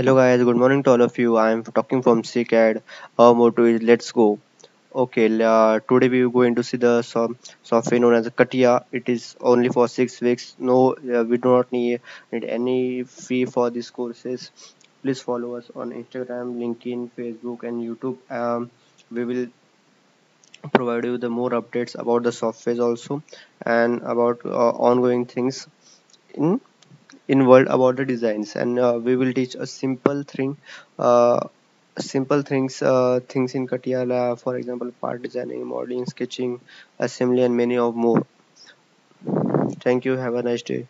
Hello guys, good morning to all of you. I am talking from CCAD. Our motto is let's go. Okay, uh, today we are going to see the so software known as CATIA. It is only for six weeks. No, uh, we do not need, need any fee for these courses. Please follow us on Instagram, LinkedIn, Facebook, and YouTube. Um, we will provide you the more updates about the softwares also and about uh, ongoing things in in world about the designs. And uh, we will teach a simple thing uh, simple things uh, things in CATIA for example part designing modeling sketching assembly and many of more. Thank you. Have a nice day